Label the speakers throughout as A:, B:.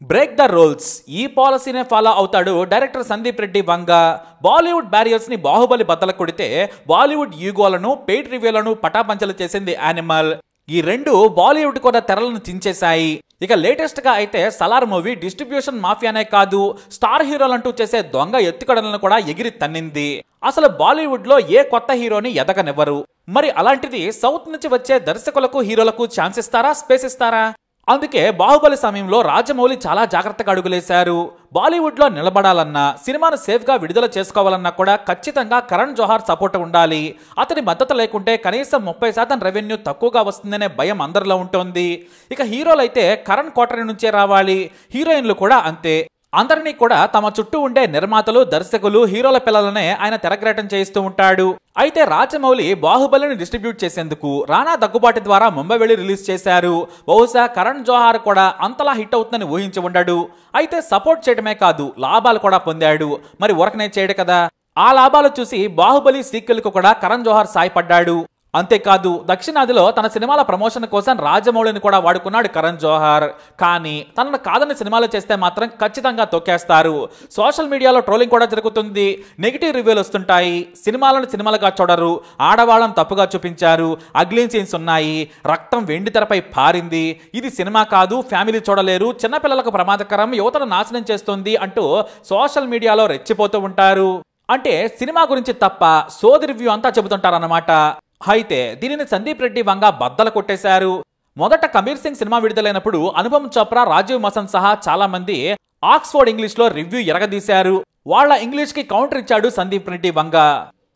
A: Break the rules ఈ పాలసీనే follow అవుతాడు డైరెక్టర్ సందీప్ రెడ్డి వంగ. బాలీవుడ్ బ్యారియర్స్ని బాహుబలి బద్దల కొడితే బాలీవుడ్ యూగోలను పెయిట్ రివ్యూలను పటాపంచలు చేసింది యానిమల్ ఈ రెండు బాలీవుడ్ కూడా తెరలను చించేశాయి. ఇక లేటెస్ట్గా అయితే సలార్ మూవీ డిస్ట్రిబ్యూషన్ మాఫియానే కాదు స్టార్ హీరోలంటూ చేసే దొంగ ఎత్తుకడలను కూడా ఎగిరి తన్నింది. అసలు బాలీవుడ్లో ఏ కొత్త హీరోని ఎదగనివ్వరు. మరి అలాంటిది సౌత్ నుంచి వచ్చే దర్శకులకు హీరోలకు ఛాన్స్ ఇస్తారా స్పేస్ ఇస్తారా? అందుకే బాహుబలి సమయంలో రాజమౌళి చాలా జాగ్రత్తగా అడుగులేశారు. బాలీవుడ్లో నిలబడాలన్నా సినిమాను సేఫ్గా విడుదల చేసుకోవాలన్నా కూడా ఖచ్చితంగా కరణ్ జోహార్ సపోర్ట్ ఉండాలి. అతని మద్దతు లేకుంటే కనీసం ముప్పై శాతం రెవెన్యూ తక్కువగా వస్తుందనే భయం అందరిలో ఉంటుంది. ఇక హీరోలైతే కరణ్ కోటరీ నుంచే రావాలి. హీరోయిన్లు కూడా అంతే. అందరినీ కూడా తమ చుట్టూ ఉండే నిర్మాతలు దర్శకులు హీరోల పిల్లలనే ఆయన తెరగ్రాటం చేయిస్తూ ఉంటాడు. అయితే రాజమౌళి బాహుబలిని డిస్ట్రిబ్యూట్ చేసేందుకు రానా దగ్గుబాటు ద్వారా ముంబై వెళ్ళి రిలీజ్ చేశారు. బహుశా కరణ్ జోహార్ కూడా అంతలా హిట్ అవుతుందని ఊహించి ఉండడు. అయితే సపోర్ట్ చేయడమే కాదు లాభాలు కూడా పొందాడు. మరి ఉరకనే చేయడు కదా? ఆ లాభాలు చూసి బాహుబలి సీక్వెల్కు కూడా కరణ్ జోహార్ సాయపడ్డాడు. అంతేకాదు దక్షిణాదిలో తన సినిమాల ప్రమోషన్ కోసం రాజమౌళిని కూడా వాడుకున్నాడు కరణ్ జోహార్. కానీ తనను కాదని సినిమాలు చేస్తే మాత్రం ఖచ్చితంగా తొక్కేస్తారు. సోషల్ మీడియాలో ట్రోలింగ్ కూడా జరుగుతుంది. నెగిటివ్ రివ్యూలు వస్తుంటాయి. సినిమాలను సినిమాలుగా చూడరు. ఆడవాళ్ళను తప్పుగా చూపించారు. అగ్లీ సీన్స్ ఉన్నాయి. రక్తం వెండి తెరపై పారింది. ఇది సినిమా కాదు ఫ్యామిలీ చూడలేరు. చిన్నపిల్లలకు ప్రమాదకరం. యువతను నాశనం చేస్తుంది అంటూ సోషల్ మీడియాలో రెచ్చిపోతూ ఉంటారు. అంటే సినిమా గురించి తప్ప సోది రివ్యూ అంతా చెబుతుంటారన్నమాట. అయితే దీనిని సందీప్ రెడ్డి వంగ బద్దలు కొట్టేశారు. మొదట కబీర్ సింగ్ సినిమా విడుదలైనప్పుడు అనుపమ్ చోప్రా రాజీవ్ మసన్ సహా చాలా మంది ఆక్స్ఫోర్డ్ ఇంగ్లీష్లో రివ్యూ ఎరగదీశారు. వాళ్ళ ఇంగ్లీష్కి కౌంటర్ ఇచ్చాడు సందీప్ రెడ్డి వంగ.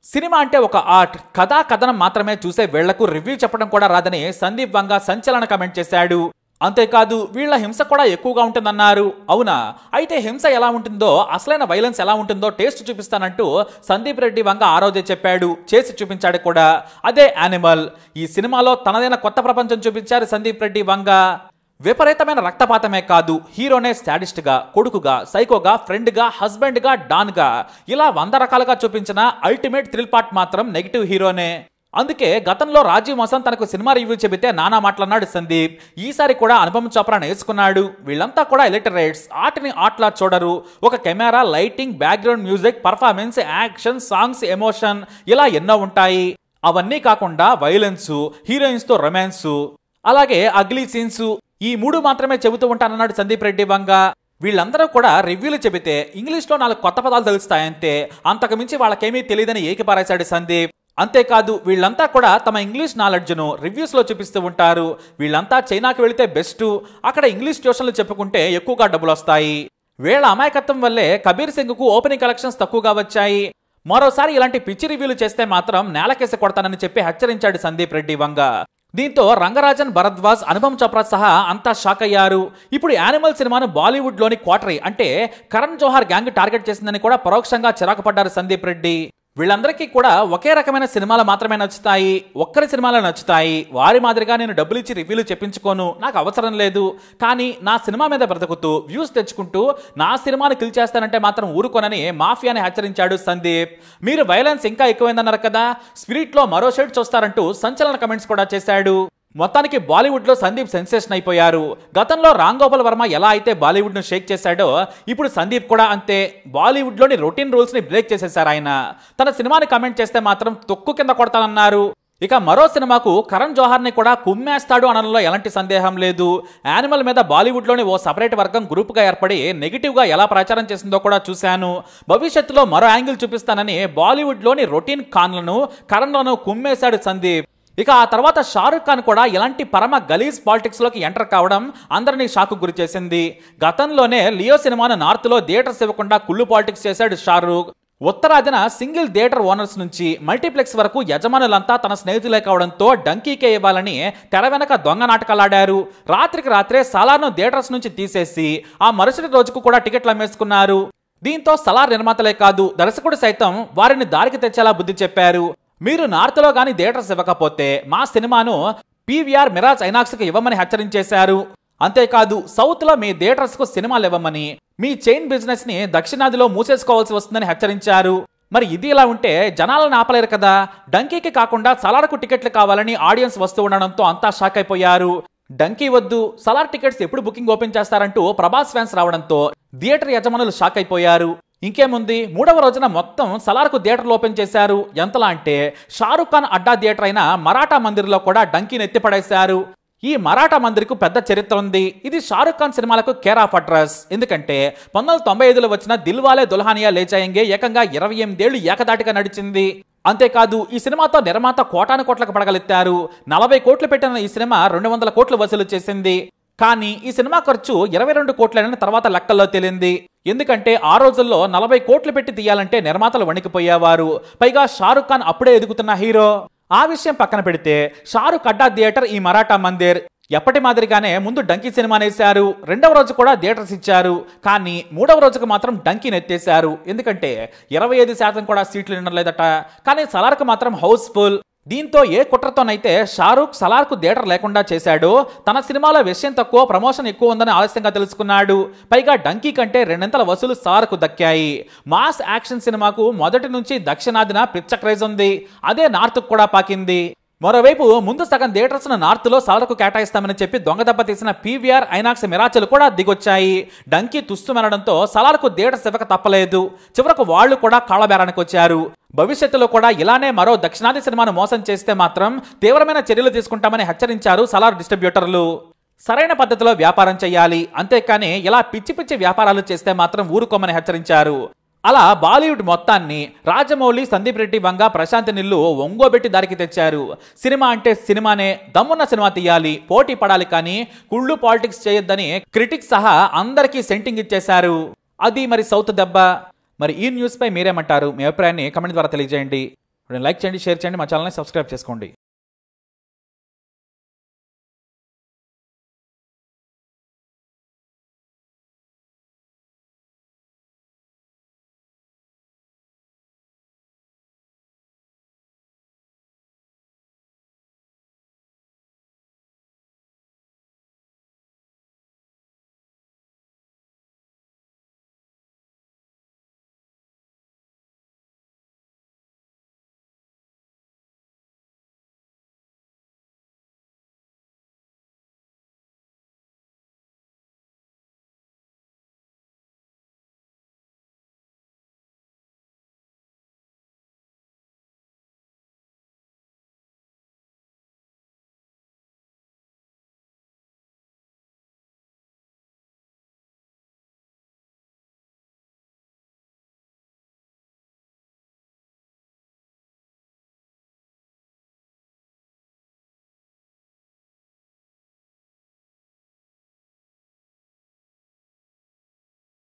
A: సినిమా అంటే ఒక ఆర్ట్. కథా కథనం మాత్రమే చూసే వెళ్ళకు రివ్యూ చెప్పడం కూడా రాదని సందీప్ వంగ సంచలన కమెంట్ చేశాడు. అంతేకాదు వీళ్ళ హింస కూడా ఎక్కువగా ఉంటుందన్నారు. అవునా? అయితే హింస ఎలా ఉంటుందో అసలైన వైలెన్స్ ఎలా ఉంటుందో టేస్ట్ చూపిస్తానంటూ సందీప్ రెడ్డి వంగ ఆరోజే చెప్పాడు. చేసి చూపించాడు కూడా. అదే యానిమల్ ఈ సినిమాలో తనదైన కొత్త ప్రపంచం చూపించారు సందీప్ రెడ్డి వంగ. విపరీతమైన రక్తపాతమే కాదు. హీరోనే స్టాడిస్ట్గా కొడుకుగా సైకోగా ఫ్రెండ్గా హస్బెండ్గా డాన్గా ఇలా వంద రకాలుగా చూపించిన అల్టిమేట్ థ్రిల్ పార్ట్ మాత్రం నెగిటివ్ హీరోనే. అందుకే గతంలో రాజీవ్ మసన్ తనకు సినిమా రివ్యూ చెబితే నానా మాట్లాడినాడు సందీప్. ఈసారి కూడా అనుపమ్ చోప్రా నేర్చుకున్నాడు. వీళ్ళంతా కూడా ఎలిటరేట్స్ ఆటని ఆట్లా చూడరు. ఒక camera lighting background music performance action songs emotion ఇలా ఎన్నో ఉంటాయి. అవన్నీ కాకుండా వైలెన్సు హీరోయిన్స్తో రొమాన్సు. అలాగే అగ్లీ సీన్స్. ఈ మూడు మాత్రమే చెబుతూ ఉంటానన్నాడు సందీప్ రెడ్డి వంగ. వీళ్ళందరూ కూడా రివ్యూలు చెబితే ఇంగ్లీష్లో నాలుగు కొత్త పదాలు తెలుస్తాయంతే. అంతకుమించి వాళ్ళకేమీ తెలియదని ఏకిపారేశాడు సందీప్. అంతేకాదు వీళ్ళంతా కూడా తమ ఇంగ్లీష్ నాలెడ్జ్ను రివ్యూస్లో చూపిస్తూ ఉంటారు. వీళ్ళంతా చైనాకి వెళితే బెస్ట్. అక్కడ ఇంగ్లీష్ ట్యూషన్లు చెప్పుకుంటే ఎక్కువగా డబ్బులు వస్తాయి వీళ్ళ అమాయకత్వం వల్లే కబీర్ సింగ్కు ఓపెనింగ్ కలెక్షన్స్ తక్కువగా వచ్చాయి. మరోసారి ఇలాంటి పిచ్చి రివ్యూలు చేస్తే మాత్రం నేలకేసి కొడతానని చెప్పి హెచ్చరించాడు సందీప్ రెడ్డి వంగ. దీంతో రంగరాజన్ భరద్వాజ్ అనుపమ్ చోప్రా సహా అంతా షాక్ అయ్యారు. ఇప్పుడు యానిమల్ సినిమాను బాలీవుడ్లోని క్వార్టరీ అంటే కరణ్ జోహార్ గ్యాంగ్ టార్గెట్ చేసిందని కూడా పరోక్షంగా చిరాకు పడ్డారు సందీప్ రెడ్డి. వీళ్ళందరికీ కూడా ఒకే రకమైన సినిమాలు మాత్రమే నచ్చుతాయి ఒక్కరి సినిమాలు నచ్చుతాయి. వారి మాదిరిగా నేను డబ్బులు ఇచ్చి రివ్యూలు చెప్పించుకోను నాకు అవసరం లేదు. కానీ నా సినిమా మీద బ్రతుకుతూ వ్యూస్ తెచ్చుకుంటూ నా సినిమాను కిల్ చేస్తానంటే మాత్రం ఊరుకోనని మాఫియాని హెచ్చరించాడు సందీప్. మీరు వైలెన్స్ ఇంకా ఎక్కువైందన్నారు కదా? స్పిరిట్లో మరో షేడ్ చూస్తారంటూ సంచలన కమెంట్స్ కూడా చేశాడు. మొత్తానికి బాలీవుడ్లో సందీప్ సెన్సేషన్ అయిపోయారు. గతంలో రామ్ గోపాల్ వర్మ ఎలా అయితే బాలీవుడ్ను షేక్ చేశాడో ఇప్పుడు సందీప్ కూడా అంతే. బాలీవుడ్లోని రొటీన్ రూల్స్ని బ్రేక్ చేసేశారు ఆయన. తన సినిమాని కమెంట్ చేస్తే మాత్రం తొక్కు కింద కొడతానన్నారు. ఇక మరో సినిమాకు కరణ్ జోహార్ని కూడా కుమ్మేస్తాడు అనడంలో ఎలాంటి సందేహం లేదు. యానిమల్ మీద బాలీవుడ్లోని ఓ సపరేట్ వర్గం గ్రూప్గా ఏర్పడి నెగిటివ్గా ఎలా ప్రచారం చేసిందో కూడా చూశాను. భవిష్యత్తులో మరో యాంగిల్ చూపిస్తానని బాలీవుడ్లోని రొటీన్ ఖాన్లను కరణ్లను కుమ్మేశాడు సందీప్. ఇక ఆ తర్వాత షారుఖ్ ఖాన్ కూడా ఇలాంటి పరమ గలీజ్ పాలిటిక్స్లోకి ఎంటర్ కావడం అందరినీ షాక్ గురి చేసింది. గతంలోనే లియో సినిమాను నార్త్లో థియేటర్స్ ఇవ్వకుండా కుళ్ళు పాలిటిక్స్ చేశాడు షారుఖ్. ఉత్తరాదిన సింగిల్ థియేటర్ ఓనర్స్ నుంచి మల్టీప్లెక్స్ వరకు యజమానులంతా తన స్నేహితులే కావడంతో డంకీకే ఇవ్వాలని తెర వెనక దొంగ నాటకాలాడారు. రాత్రికి రాత్రే సలార్ను థియేటర్స్ నుంచి తీసేసి ఆ మరుసటి రోజుకు కూడా టికెట్లు అమ్మేసుకున్నారు. దీంతో సలార్ నిర్మాతలే కాదు దర్శకుడు సైతం వారిని దారికి తెచ్చేలా బుద్ధి చెప్పారు. మీరు నార్త్లో కానీ థియేటర్స్ ఇవ్వకపోతే మా సినిమాను పీవీఆర్ మిరాజ్ ఐనాక్స్కి ఇవ్వమని హెచ్చరించేశారు. అంతేకాదు సౌత్లో మీ థియేటర్స్కు సినిమాలు ఇవ్వమని మీ చైన్ బిజినెస్ని దక్షిణాదిలో మూసేసుకోవాల్సి వస్తుందని హెచ్చరించారు. మరి ఇది ఇలా ఉంటే జనాలను ఆపలేరు కదా? డంకీకి కాకుండా సలార్కు టికెట్లు కావాలని ఆడియన్స్ వస్తూ ఉండడంతో అంతా షాక్ అయిపోయారు. డంకీ వద్దు సలార్ టికెట్స్ ఎప్పుడు బుకింగ్ ఓపెన్ చేస్తారంటూ ప్రభాస్ ఫ్యాన్స్ రావడంతో థియేటర్ యజమానులు షాక్ అయిపోయారు. ఇంకేముంది? మూడవ రోజున మొత్తం సలార్కు థియేటర్లు ఓపెన్ చేశారు. ఎంతలా అంటే షారుఖ్ ఖాన్ అడ్డా థియేటర్ అయిన మరాఠా మందిర్లో కూడా డంకీని ఎత్తిపడేశారు. ఈ మరాఠా మందిర్కు పెద్ద చరిత్ర ఉంది. ఇది షారుఖ్ ఖాన్ సినిమాలకు కేర్ ఆఫ్ అడ్రస్. ఎందుకంటే పంతొమ్మిది వందల తొంభై ఐదులో వచ్చిన దిల్వాలే దుల్హానియా లేచాయంగే ఏకంగా ఇరవై ఎనిమిదేళ్ళు ఏకదాటిగా నడిచింది. అంతేకాదు ఈ సినిమాతో నిర్మాత కోటాను కోట్లకు పడగలెత్తారు. నలభై కోట్లు పెట్టిన ఈ సినిమా రెండు వందల కోట్లు వసూలు చేసింది. కానీ ఈ సినిమా ఖర్చు ఇరవై రెండు కోట్లైన తర్వాత లెక్కల్లో తేలింది. ఎందుకంటే ఆ రోజుల్లో నలభై కోట్లు పెట్టి తీయాలంటే నిర్మాతలు వణికిపోయేవారు. పైగా షారుఖ్ ఖాన్ అప్పుడే ఎదుగుతున్న హీరో. ఆ విషయం పక్కన పెడితే షారుఖ్ అడ్డా థియేటర్ ఈ మరాఠా మందిర్. ఎప్పటి మాదిరిగానే ముందు డంకీ సినిమా నేసారు రెండవ రోజు కూడా థియేటర్స్ ఇచ్చారు. కానీ మూడవ రోజుకు మాత్రం డంకీ నెత్తేశారు ఎందుకంటే ఇరవై ఐదు శాతం కూడా సీట్లు నిండలేదట. కానీ సలార్కు మాత్రం హౌస్ఫుల్. దీంతో ఏ కుట్రతోనైతే షారూఖ్ సలార్కు థియేటర్ లేకుండా చేశాడో తన సినిమాలో విషయం తక్కువ ప్రమోషన్ ఎక్కువ ఉందని ఆలస్యంగా తెలుసుకున్నాడు. పైగా డంకీ కంటే రెండింతల వసూలు సార్కు దక్కాయి. మాస్ యాక్షన్ సినిమాకు మొదటి నుంచి దక్షిణాదిన పిచ్చ క్రేజ్ ఉంది. అదే నార్త్కు కూడా పాకింది. మరోవైపు ముందు సగం థియేటర్స్ నార్త్లో సవరకు కేటాయిస్తామని చెప్పి దొంగదెబ్బ తీసిన పీవీఆర్ ఐనాక్స్ మిరాచలు కూడా దిగొచ్చాయి. డంకీ తుస్తు మెనడంతో సలార్కు థియేటర్స్ ఇవ్వక తప్పలేదు. చివరకు వాళ్ళు కూడా కాళ్ళబేరానికి వచ్చారు భవిష్యత్తులో కూడా ఇలానే మరో దక్షిణాది సినిమాను మోసం చేస్తే మాత్రం తీవ్రమైన చర్యలు తీసుకుంటామని హెచ్చరించారు సలార్ డిస్ట్రిబ్యూటర్లు. సరైన పద్ధతిలో వ్యాపారం చేయాలి. అంతేకాని ఇలా పిచ్చి పిచ్చి వ్యాపారాలు చేస్తే మాత్రం ఊరుకోమని హెచ్చరించారు. అలా బాలీవుడ్ మొత్తాన్ని రాజమౌళి సందీప్ రెడ్డి వంగ ప్రశాంత్ నిల్లు ఒంగోబెట్టి దారికి తెచ్చారు. సినిమా అంటే సినిమానే దమ్మున్న సినిమా తీయాలి పోటీ పడాలి కానీ కుళ్ళు పాలిటిక్స్ చేయొద్దని క్రిటిక్స్ సహా అందరికీ సెంటింగ్ ఇచ్చేశారు. అది మరి సౌత్ దెబ్బ? మరి ఈ న్యూస్పై మీరేమంటారు? మీ అభిప్రాయాన్ని కమెంట్ ద్వారా తెలియజేయండి. లైక్ చేయండి షేర్ చేయండి మా ఛానల్ని సబ్స్క్రైబ్ చేసుకోండి.